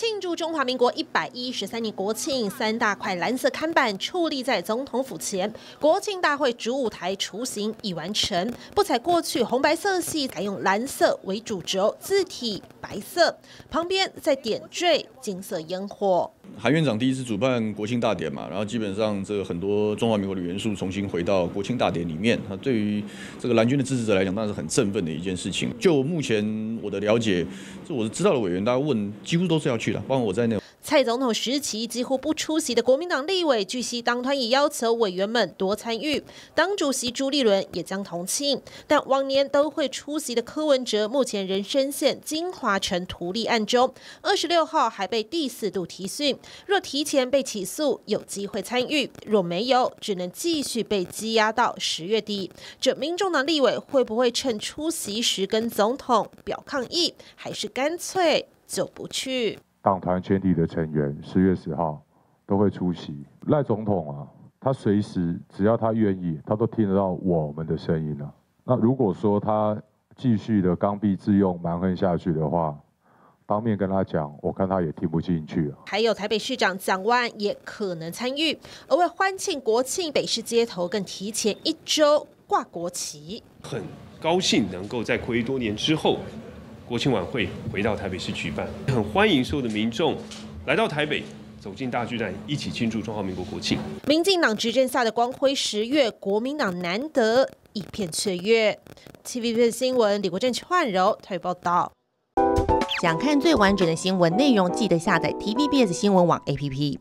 庆祝中华民国一百一十三年国庆，三大块蓝色看板矗立在总统府前。国庆大会主舞台雏形已完成，不采过去红白色系，采用蓝色为主轴，字体白色，旁边再点缀金色烟火。韩院长第一次主办国庆大典嘛，然后基本上这个很多中华民国的元素重新回到国庆大典里面，那对于这个蓝军的支持者来讲，当然是很振奋的一件事情。就目前我的了解，就我知道的委员，大家问几乎都是要去的，包括我在内。蔡总统时期几乎不出席的国民党立委，据悉党团也要求委员们多参与。党主席朱立伦也将同庆，但往年都会出席的柯文哲，目前仍深陷金华城图利案中。二十六号还被第四度提讯，若提前被起诉，有机会参与；若没有，只能继续被羁押到十月底。这民众党立委会不会趁出席时跟总统表抗议，还是干脆就不去？党团全体的成员十月十号都会出席。赖总统啊，他随时只要他愿意，他都听得到我们的声音了。那如果说他继续的刚愎自用、蛮横下去的话，当面跟他讲，我看他也听不进去啊。还有台北市长蒋万也可能参与，而为欢庆国庆，北市街头更提前一周挂国旗。很高兴能够在暌违多年之后。国庆晚会回到台北市举办，很欢迎所有的民众来到台北，走进大巨蛋，一起庆祝中华民国国庆。民进党执政下的光辉十月，国民党难得一片雀跃。TVB 新闻李国正、串柔台报道。想看最完整的新闻内容，记得下载 TVBS 新闻网 APP。